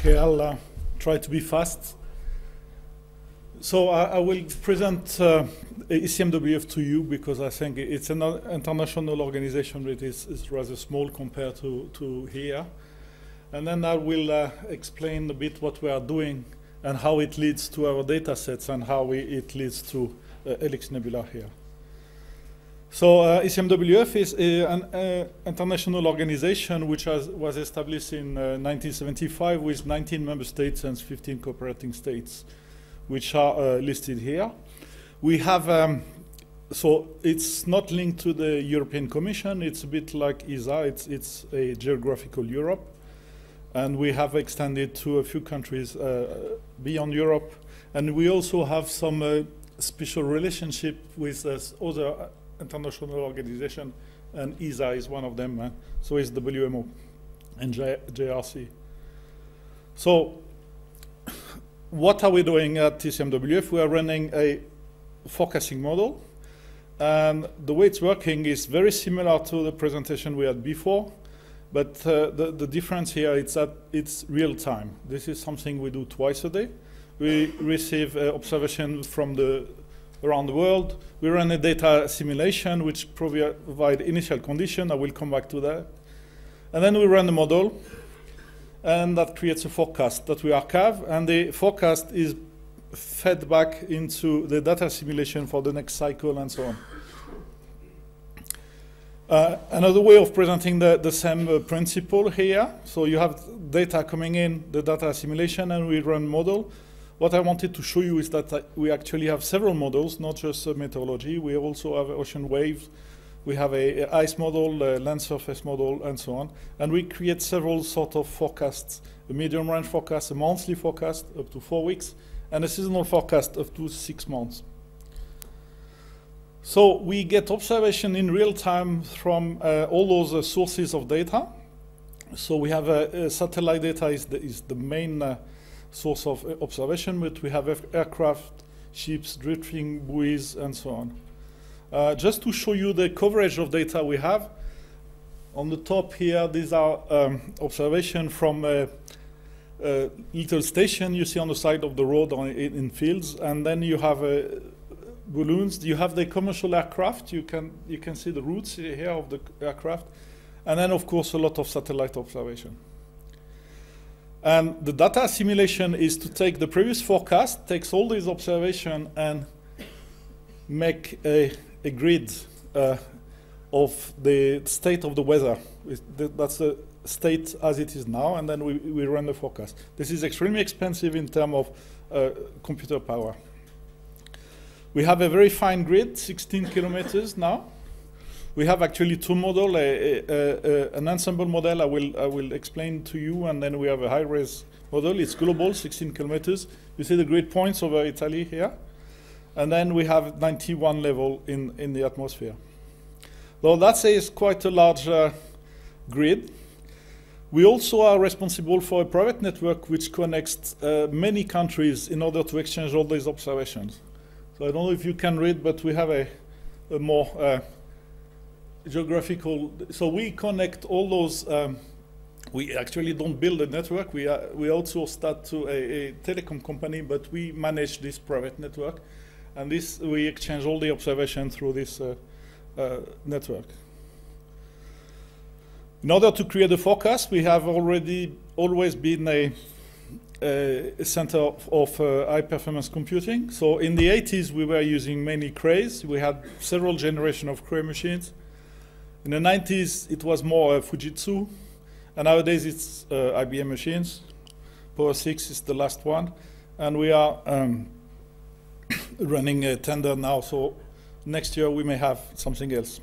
Okay, I'll uh, try to be fast. So I, I will present uh, ECMWF to you because I think it's an international organization that is, is rather small compared to, to here. And then I will uh, explain a bit what we are doing and how it leads to our data sets and how we, it leads to uh, Helix Nebula here. So uh, ECMWF is a, an uh, international organization which has, was established in 1975 uh, with 19 member states and 15 cooperating states, which are uh, listed here. We have, um, so it's not linked to the European Commission, it's a bit like ESA, it's, it's a geographical Europe. And we have extended to a few countries uh, beyond Europe. And we also have some special relationship with other international organization, and ESA is one of them. So is WMO and J JRC. So what are we doing at ECMWF? We are running a forecasting model. And the way it's working is very similar to the presentation we had before. But uh, the, the difference here is that it's real time. This is something we do twice a day. We receive uh, observation from the around the world. We run a data simulation which provide initial condition. I will come back to that. And then we run the model, and that creates a forecast that we archive, and the forecast is fed back into the data simulation for the next cycle and so on. Uh, another way of presenting the, the same uh, principle here. So you have data coming in, the data simulation, and we run model. What I wanted to show you is that uh, we actually have several models, not just meteorology. We also have ocean waves. We have a, a, ice model, a land surface model, and so on. And we create several sort of forecasts, a medium range forecast, a monthly forecast up to four weeks, and a seasonal forecast up to six months. So we get observation in real time from uh, all those uh, sources of data. So we have uh, satellite data is the, is the main uh, source of observation, but we have aircraft, ships, drifting buoys, and so on. Uh, just to show you the coverage of data we have, on the top here, these are um, observation from a, a, little station you see on the side of the road on, in, fields, and then you have uh, balloons. You have the commercial aircraft. You can you can see the routes here of the aircraft, and then of course a lot of satellite observation. And the data simulation is to take the previous forecast, takes all these observation and make a, a grid uh, of the state of the weather. That's the state as it is now, and then we, we run the forecast. This is extremely expensive in terms of uh, computer power. We have a very fine grid, 16 kilometers now. We have actually two models, an ensemble model I will, I will explain to you, and then we have a high-res model. It's global, 16 kilometers. You see the grid points over Italy here. And then we have 91 level in, in the atmosphere. So that is quite a large uh, grid. We also are responsible for a private network which connects uh, many countries in order to exchange all these observations. So I don't know if you can read, but we have a, a more uh, geographical, so we connect all those, um, we actually don't build a network, we, uh, we outsource that to a, a, telecom company, but we manage this private network. And this, we exchange all the observation through this uh, uh, network. In order to create a forecast, we have already always been a, a center of, of uh, high performance computing. So in the 80s, we were using many Crays. We had several generations of Cray machines. In the 90s, it was more uh, Fujitsu, and nowadays it's uh, IBM machines. Power 6 is the last one, and we are um, running a tender now, so next year we may have something else.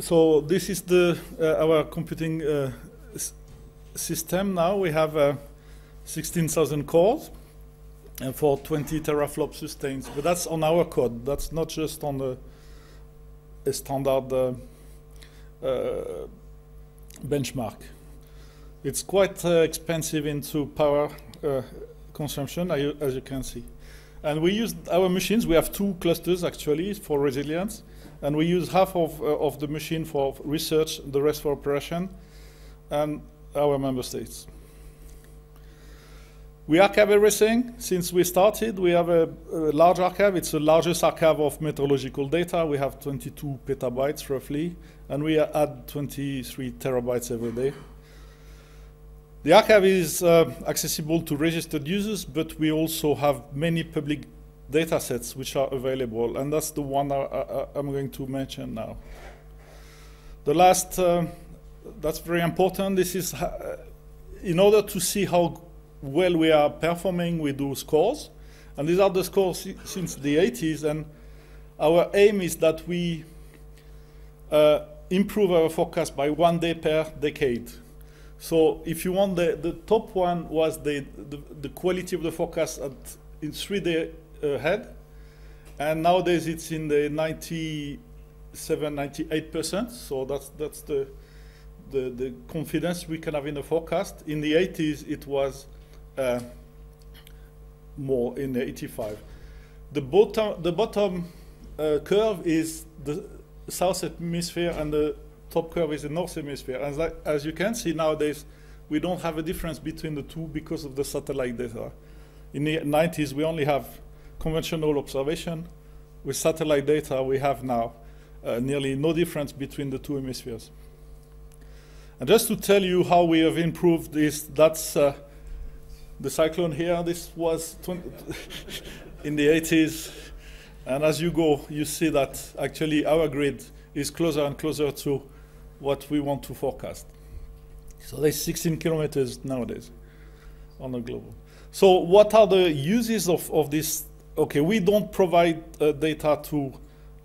So this is the uh, our computing uh, system now. We have uh, 16,000 cores and for 20 teraflop sustains, but that's on our code. That's not just on the a standard uh, uh, benchmark. It's quite uh, expensive into power consumption, as you can see. And we use our machines, we have two clusters actually for resilience, and we use half of, uh, of the machine for research, the rest for operation. And our member states. We archive everything. Since we started, we have a, a, large archive. It's the largest archive of meteorological data. We have 22 petabytes roughly, and we add 23 terabytes every day. The archive is uh, accessible to registered users, but we also have many public data sets which are available, and that's the one I, am going to mention now. The last, uh, that's very important. This is, uh, in order to see how well we are performing, we do scores. And these are the scores since the 80s. And our aim is that we uh, improve our forecast by one day per decade. So if you want, the, the top one was the, the, the quality of the forecast at, in three day ahead. And nowadays it's in the 97, 98%. So that's, that's the, the, the confidence we can have in the forecast. In the 80s, it was uh, more in 85. The bottom, the bottom uh, curve is the south hemisphere and the top curve is the north hemisphere. As, as you can see nowadays, we don't have a difference between the two because of the satellite data. In the 90s, we only have conventional observation. With satellite data, we have now uh, nearly no difference between the two hemispheres. And just to tell you how we have improved this, that's uh, the cyclone here, this was in the 80s. And as you go, you see that actually our grid is closer and closer to what we want to forecast. So there's 16 kilometers nowadays on the global. So what are the uses of, of this? Okay, we don't provide uh, data to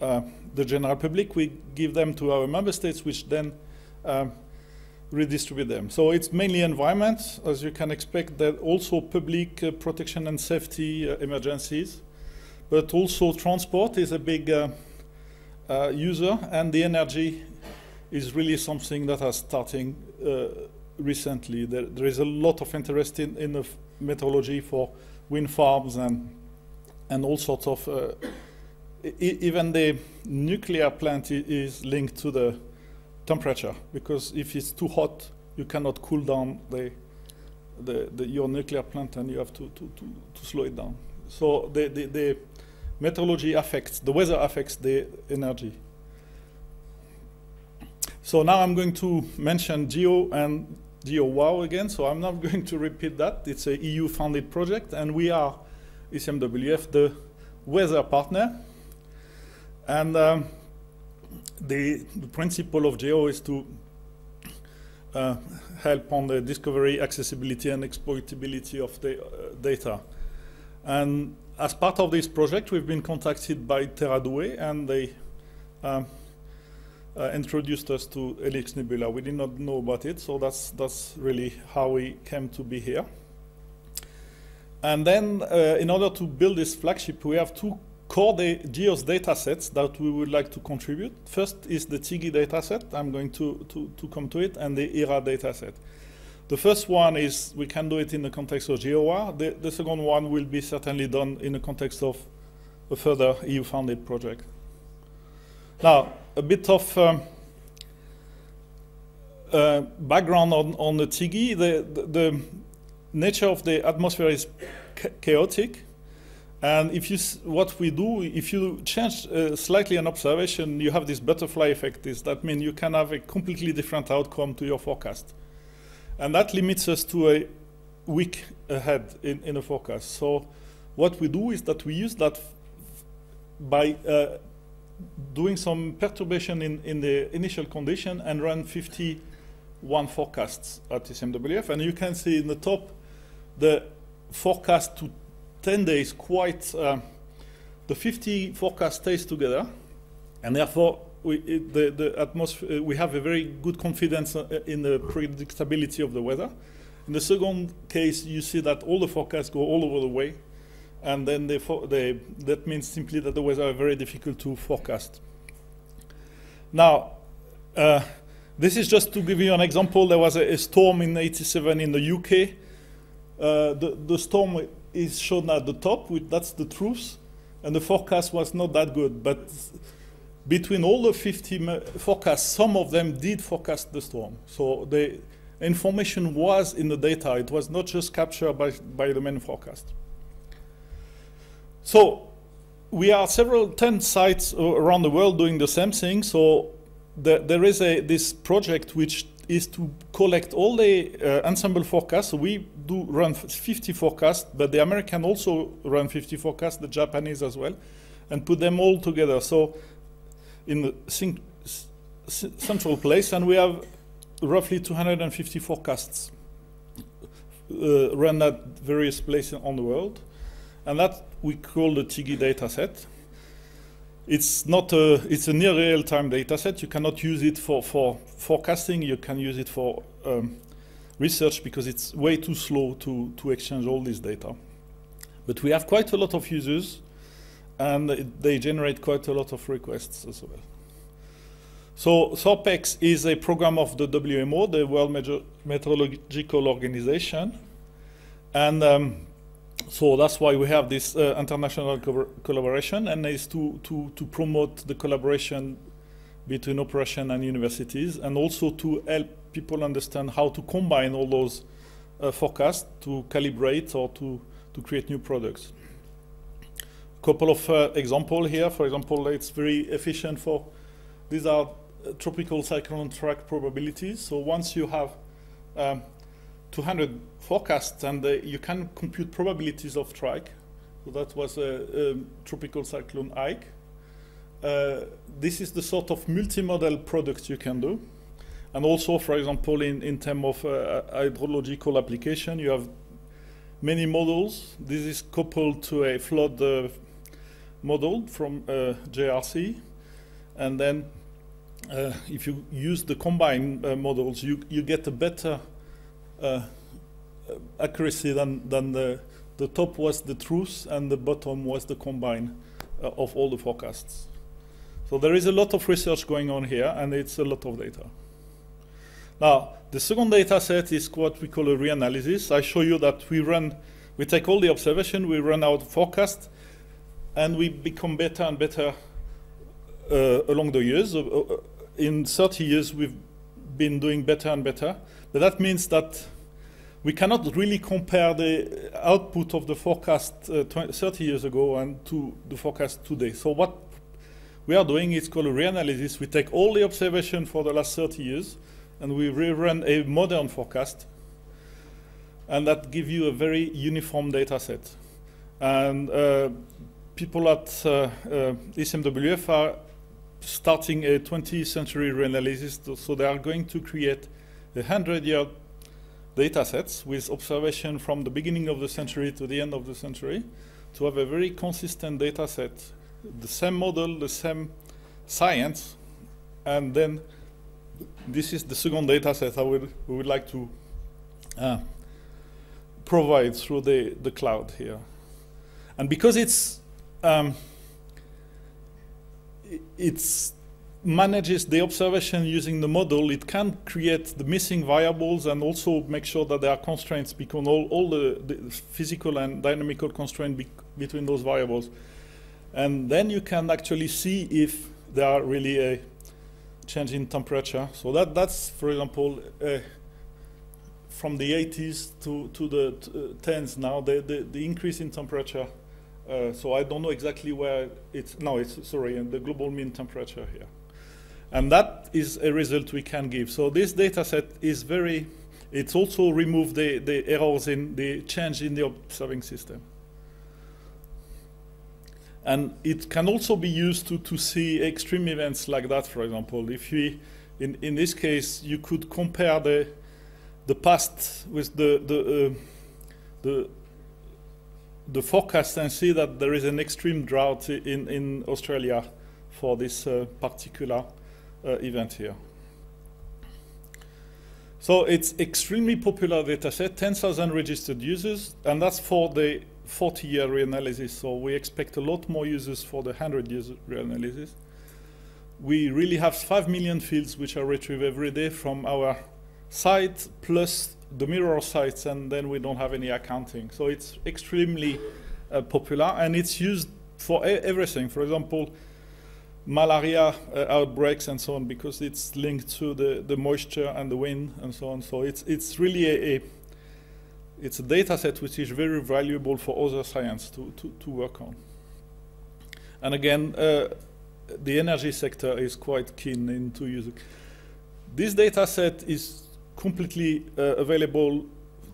uh, the general public. We give them to our member states, which then um, redistribute them. So it's mainly environment, as you can expect, that also public uh, protection and safety uh, emergencies, but also transport is a big uh, uh user, and the energy is really something that is starting uh, recently. There, there is a lot of interest in, in the meteorology for wind farms and and all sorts of. Uh, even the nuclear plant is linked to the temperature because if it's too hot, you cannot cool down the, the, the your nuclear plant and you have to, to, to, to slow it down. So the, the, the meteorology affects, the weather affects the energy. So now I'm going to mention GEO and GeoWow again, so I'm not going to repeat that. It's a EU-funded project, and we are ECMWF, the weather partner. And um, the, the principle of GEO is to uh, help on the discovery, accessibility, and exploitability of the uh, data. And as part of this project, we've been contacted by Terradue, and they um, uh, introduced us to Helix Nebula. We did not know about it, so that's that's really how we came to be here. And then, uh, in order to build this flagship, we have two core GEOSS data sets that we would like to contribute. First is the TIGGE data set. I'm going to, to, to come to it, and the ERA data set. The first one is we can do it in the context of GeoWow. The, the second one will be certainly done in the context of a further EU-funded project. Now, a bit of um, uh, background on, on the TIGGE. The, the, the nature of the atmosphere is chaotic. And if you, what we do, if you change uh, slightly an observation, you have this butterfly effect. Is that means you can have a completely different outcome to your forecast, and that limits us to a week ahead in, in a forecast. So, what we do is that we use that by uh, doing some perturbation in, in the initial condition and run 51 forecasts at ECMWF, and you can see in the top the forecast to 10 days quite, uh, the 50 forecast stays together, and therefore we, it, the, the atmosphere, uh, we have a very good confidence uh, in the predictability of the weather. In the second case, you see that all the forecasts go all over the way, and then they, they, that means simply that the weather is very difficult to forecast. Now, uh, this is just to give you an example. There was a, a storm in 87 in the UK. Uh, the, the storm is shown at the top, which, that's the truth, and the forecast was not that good. But between all the 50 forecasts, some of them did forecast the storm. So the information was in the data. It was not just captured by, by the main forecast. So we are several, 10 sites around the world doing the same thing. So the, there is a, this project which is to collect all the uh, ensemble forecasts. We do run 50 forecasts, but the American also run 50 forecasts, the Japanese as well, and put them all together. So in the central place, and we have roughly 250 forecasts uh, run at various places on the world, and that we call the TIGGE dataset. It's not a, it's a near real-time data set. You cannot use it for, for forecasting. You can use it for um, research because it's way too slow to, to exchange all this data. But we have quite a lot of users and it, they generate quite a lot of requests as well. So THORPEX is a program of the WMO, the World Meteorological Organization. And um, so that's why we have this uh, international co collaboration and is to, to, to promote the collaboration between operation and universities and also to help people understand how to combine all those uh, forecasts to calibrate or to, to create new products. A couple of uh, examples here. For example, it's very efficient for, these are uh, tropical cyclone track probabilities. So once you have um, 200 forecasts and uh, you can compute probabilities of track. So that was a, a tropical cyclone Ike. Uh, this is the sort of multimodal product you can do. And also, for example, in, in terms of uh, hydrological application, you have many models. This is coupled to a flood uh, model from uh, JRC. And then uh, if you use the combined models, you, you get a better uh, accuracy than, than the, the top was the truth and the bottom was the combine uh, of all the forecasts. So there is a lot of research going on here and it's a lot of data. Now, the second data set is what we call a reanalysis. I show you that we run, we take all the observation, we run our forecast, and we become better and better uh, along the years. Uh, uh in 30 years, we've been doing better and better. That means that we cannot really compare the output of the forecast uh, 20, 30 years ago and to the forecast today. So what we are doing is called a reanalysis. We take all the observation for the last 30 years and we rerun a modern forecast and that gives you a very uniform data set. And uh, people at uh, uh, ECMWF are starting a 20th century reanalysis, so they are going to create a 100-year data sets with observation from the beginning of the century to the end of the century to have a very consistent data set, the same model, the same science, and then this is the second data set I would, we would like to uh, provide through the, the cloud here. And because it's um, it's manages the observation using the model, it can create the missing variables and also make sure that there are constraints between all, all the, the physical and dynamical constraints be between those variables. And then you can actually see if there are really a change in temperature. So that, that's, for example, uh, from the 80s to, to the uh, 10s now, the, the, the increase in temperature uh, so I don't know exactly where it's, no, it's, sorry, the global mean temperature here. And that is a result we can give. So this data set is very, it's also removed the, the errors in the change in the observing system. And it can also be used to, to see extreme events like that, for example. If we, in, in this case, you could compare the, the past with the, the, uh, the, the forecast and see that there is an extreme drought in, in Australia for this uh, particular event here. So it's extremely popular data set, 10,000 registered users, and that's for the 40-year reanalysis. So we expect a lot more users for the 100-year reanalysis. We really have 5 million fields which are retrieved every day from our site, plus the mirror sites, and then we don't have any accounting. So it's extremely uh, popular, and it's used for everything. For example, malaria uh, outbreaks and so on because it's linked to the, the moisture and the wind and so on. So it's it's really a, a it's a data set which is very valuable for other science to, to, to work on. And again, uh, the energy sector is quite keen into using. This data set is completely uh, available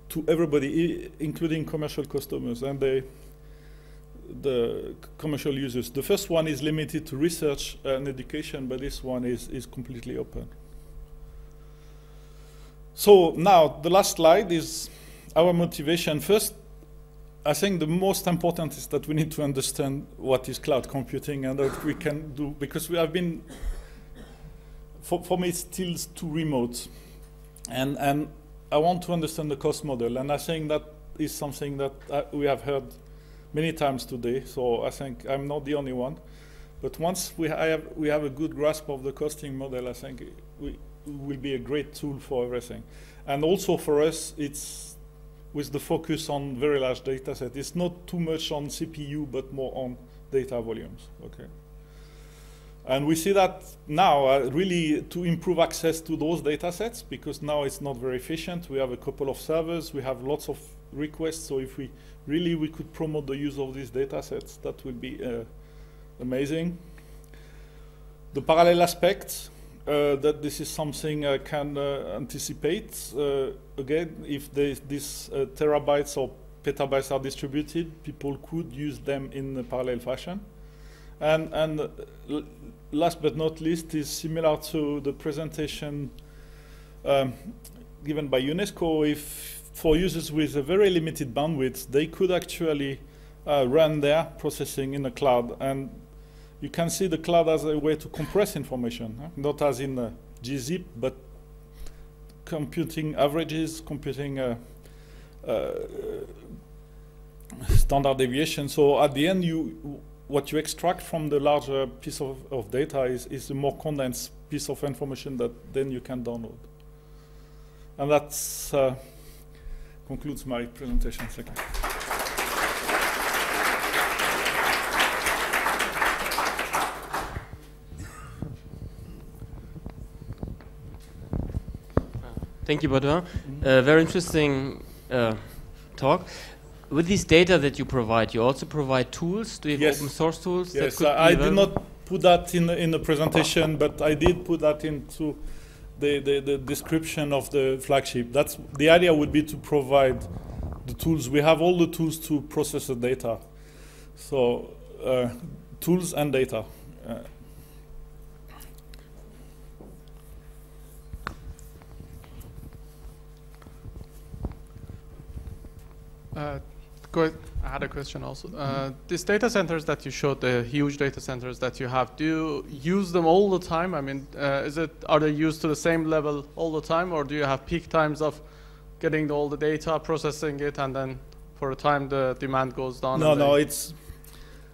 to everybody, including commercial customers and the, the commercial users. The first one is limited to research and education, but this one is, is completely open. So now the last slide is our motivation. First, I think the most important is that we need to understand what is cloud computing and what we can do because we have been, for, for me, it's still too remote. And, and I want to understand the cost model. And I think that is something that uh, we have heard many times today. So I think I'm not the only one. But once we have, we have a good grasp of the costing model, I think we, will be a great tool for everything. And also for us, it's with the focus on very large data set. It's not too much on CPU, but more on data volumes. Okay. And we see that now uh, really to improve access to those data sets because now it's not very efficient. We have a couple of servers, we have lots of requests. So if we really we could promote the use of these data sets, that would be uh, amazing. The parallel aspect, uh, that this is something I can uh, anticipate. Uh, again, if these terabytes or petabytes are distributed, people could use them in a parallel fashion. And, and last but not least is similar to the presentation um, given by UNESCO. If for users with a very limited bandwidth, they could actually uh, run their processing in the cloud and you can see the cloud as a way to compress information, huh? not as in gzip, but computing averages, computing uh, uh, standard deviation. So at the end, you what you extract from the larger piece of, of data is, is a more condensed piece of information that then you can download. And that uh, concludes my presentation. Thank you. Thank you, Baudouin. Uh, very interesting uh, talk. With these data that you provide, you also provide tools. Do you have yes. open source tools? Yes, I did not put that in the, in the presentation, but I did put that into the, the, the description of the flagship. That's the idea would be to provide the tools. We have all the tools to process the data. So uh, tools and data. Uh, Uh, go I had a question also. Uh, these data centers that you showed, the huge data centers that you have, do you use them all the time? I mean, uh, is it are they used to the same level all the time, or do you have peak times of getting all the data, processing it, and then for a time the demand goes down? No, no, it's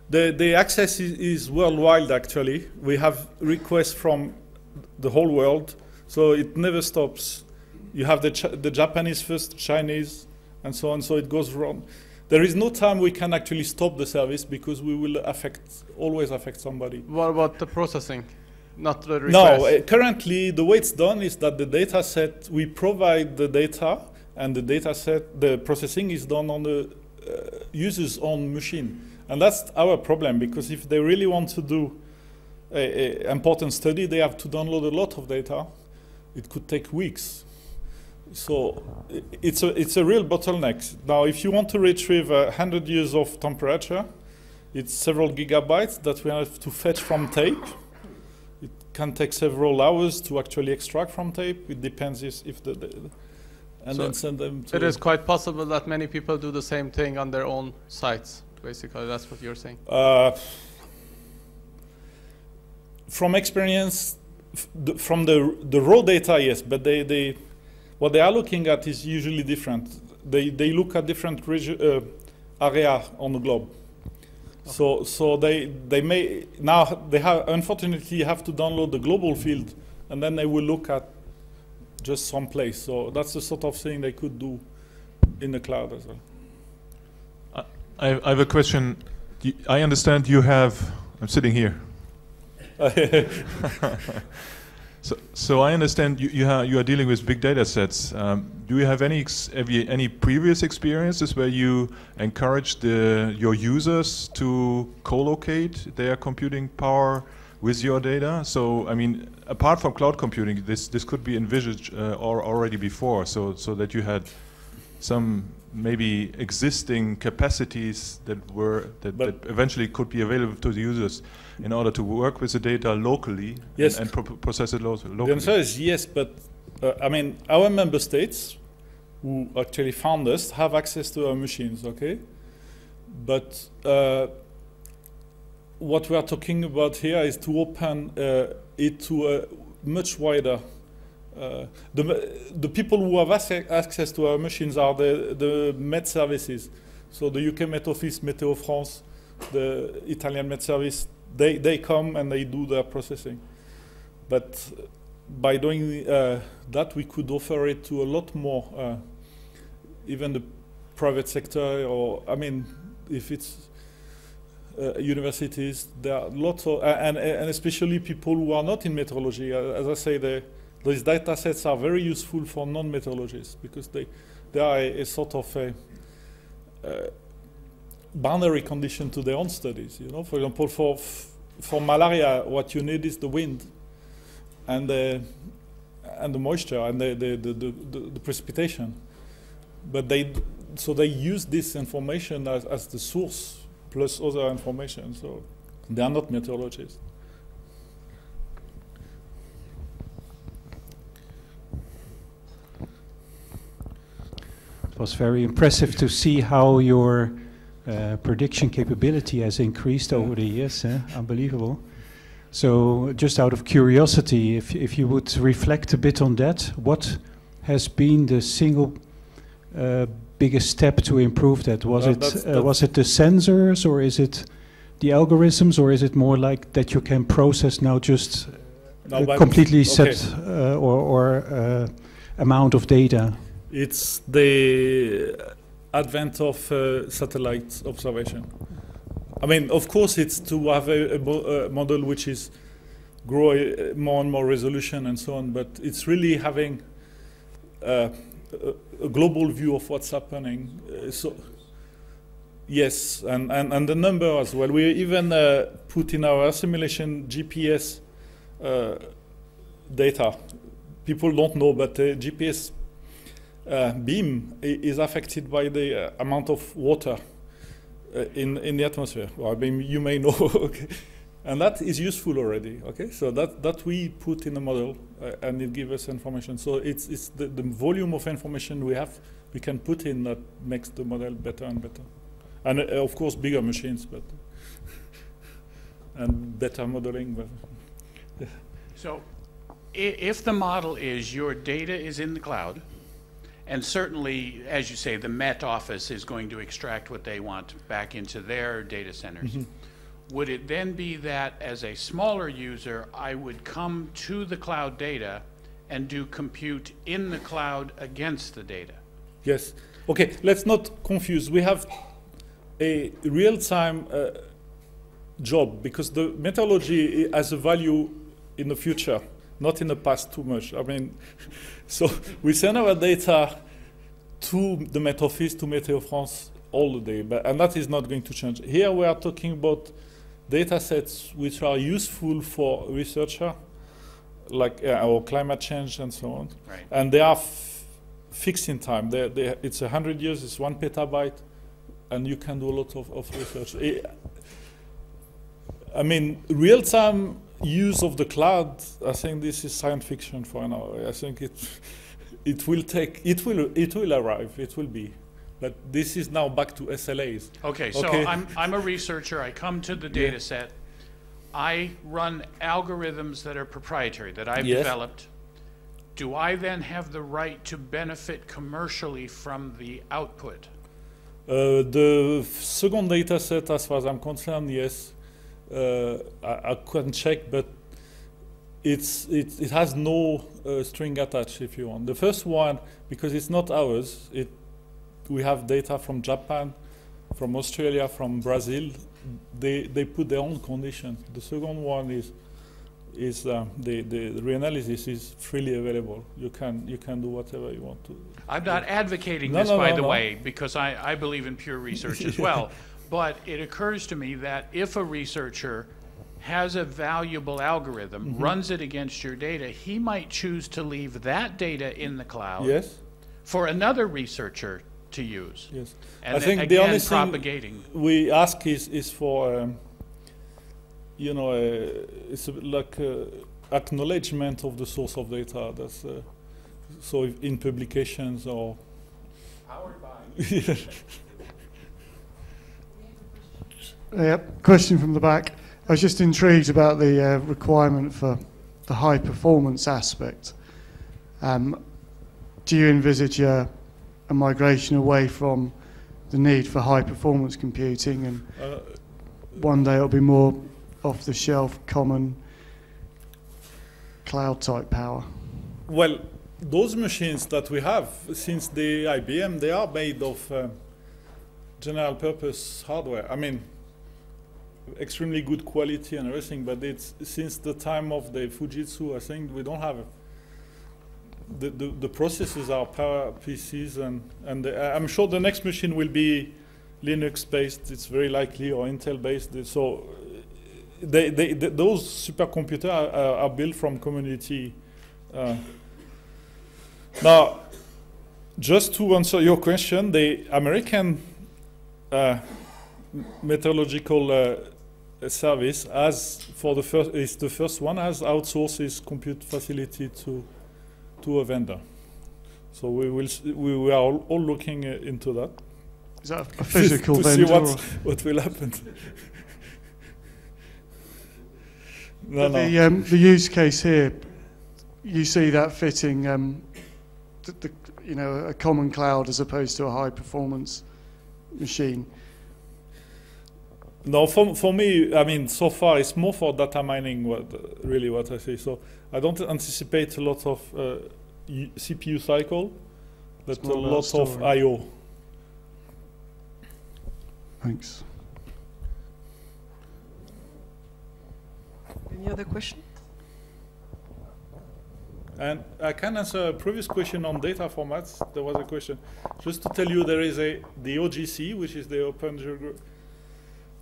the the access is, is worldwide. Actually, we have requests from the whole world, so it never stops. You have the the Japanese first, Chinese, and so on. So it goes wrong. There is no time we can actually stop the service because we will affect, always affect somebody. What about the processing? Not the request? No, uh, currently the way it's done is that the data set, we provide the data and the data set, the processing is done on the uh, user's own machine. And that's our problem because if they really want to do an important study, they have to download a lot of data. It could take weeks so it's a, it's a real bottleneck. Now, if you want to retrieve uh, 100 years of temperature, it's several gigabytes that we have to fetch from tape. It can take several hours to actually extract from tape. It depends if, if the, the and so then send them to. It is quite possible that many people do the same thing on their own sites. Basically, that's what you're saying. Uh, from experience, from the the raw data, yes, but they they what they are looking at is usually different. They, they look at different uh, area on the globe. Okay. So, so they, they may, now they have, unfortunately have to download the global field and then they will look at just some place. So that's the sort of thing they could do in the cloud as well. I, I have a question. I understand you have, I'm sitting here. so, so I understand you you, you, are dealing with big data sets. Um, do you have any have you any previous experiences where you encourage the, your users to co-locate their computing power with your data? So I mean, apart from cloud computing, this this could be envisaged uh, or already before. So so that you had some maybe existing capacities that were that, that, eventually could be available to the users in order to work with the data locally yes. and, and pro process it lo locally? The answer is yes, but uh, I mean our member states who actually found us have access to our machines, okay? But uh, what we are talking about here is to open uh, it to a much wider the, the people who have access to our machines are the, the Met services. So the UK Met Office, Meteo France, the Italian Met Service, they, they come and they do their processing. But by doing uh, that, we could offer it to a lot more, uh, even the private sector, or I mean, if it's uh, universities, there are lots of, and, and especially people who are not in meteorology. Uh, as I say, they these data sets are very useful for non-meteorologists because they, they are a, a sort of a, uh, boundary condition to their own studies. You know, for example, for for malaria, what you need is the wind and the and the moisture and the the, the, the, the precipitation. But they so they use this information as, as the source plus other information. So they are not meteorologists. Was very impressive to see how your uh, prediction capability has increased over the years. Eh? Unbelievable. So, just out of curiosity, if, if you would reflect a bit on that, what has been the single uh, biggest step to improve that? Was it that's, that's uh, was it the sensors, or is it the algorithms, or is it more like that you can process now just no, completely okay. set uh, or, or uh, amount of data? It's the advent of uh, satellite observation. I mean, of course, it's to have a, a, a model which is growing uh, more and more resolution and so on, but it's really having uh, a, a, global view of what's happening. Uh, so, yes, and, and, and the number as well. We even uh, put in our simulation GPS uh, data. People don't know, but GPS uh, beam is affected by the uh, amount of water uh, in, in the atmosphere. Well, I mean, you may know, okay? And that is useful already, okay? So that, that we put in the model uh, and it gives us information. So it's, it's the, the volume of information we have, we can put in that makes the model better and better. And uh, of course, bigger machines, but and better modeling. But so if the model is your data is in the cloud, and certainly, as you say, the Met office is going to extract what they want back into their data centers. Mm -hmm. Would it then be that as a smaller user, I would come to the cloud data and do compute in the cloud against the data? Yes. Okay, let's not confuse. We have a real-time uh, job because the meteorology has a value in the future, not in the past too much. I mean, So we send our data to the Met Office, to Meteo France all the day, but, and that is not going to change. Here we are talking about data sets which are useful for researcher, like uh, our climate change and so on. Right. And they are fixed in time. They're, they're, it's 100 years, it's one petabyte, and you can do a lot of, of research. It, I mean, real-time use of the cloud, I think this is science fiction for now. I think it it will take it will it will arrive. It will be. But this is now back to SLAs. Okay, so okay. I'm I'm a researcher. I come to the data yeah. set. I run algorithms that are proprietary that I've yes. developed. Do I then have the right to benefit commercially from the output? Uh, the second data set, as far as I'm concerned, yes. Uh, I, I couldn't check, but it's, it, it has no uh, string attached if you want. The first one, because it's not ours, it, we have data from Japan, from Australia, from Brazil. They, they put their own conditions. The second one is is uh, the, the reanalysis is freely available. You can you can do whatever you want to. I'm not advocating No, this, no, by no, the way, because I, I believe in pure research as well. But it occurs to me that if a researcher has a valuable algorithm, Mm-hmm. runs it against your data, he might choose to leave that data in the cloud Yes, for another researcher to use. yes. And I then think the again, only thing we ask is is for um, you know uh, it's a bit like uh, acknowledgement of the source of data. That's uh, so if in publications or. Yep, question from the back. I was just intrigued about the uh, requirement for the high performance aspect. Um, do you envisage a, a migration away from the need for high performance computing and Uh, one day it'll be more off the shelf, common cloud type power? Well, those machines that we have since the IBM, they are made of uh, general purpose hardware. I mean, extremely good quality and everything, but it's since the time of the Fujitsu, I think we don't have the, the, the processors are Power PCs and, and the, I'm sure the next machine will be Linux based, it's very likely, or Intel based. So they, they, they, those supercomputers are, are, are built from community uh, now, just to answer your question, the American uh, meteorological uh, service has for the first is the first one has outsourced its compute facility to to a vendor. So we will we, we are all, all looking uh, into that Is that a physical to vendor? see what what will happen. no, no. The, um, the use case here, you see that fitting, um, the, the, you know, a common cloud as opposed to a high performance machine. No, for, for me, I mean, so far it's more for data mining, what, really what I say. So I don't anticipate a lot of uh, CPU cycle, but It's a more about lot of. I/O. Thanks. Any other question? And I can answer a previous question on data formats. There was a question. Just to tell you, there is a the OGC, which is the Open Geogra-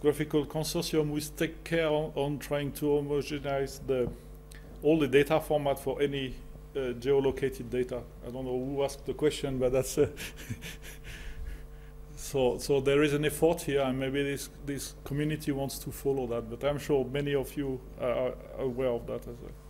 Graphical Consortium, which take care on, on trying to homogenize the all the data format for any uh, geolocated data. I don't know who asked the question, but that's uh, so. So there is an effort here, and maybe this this community wants to follow that. But I'm sure many of you are, are aware of that as well.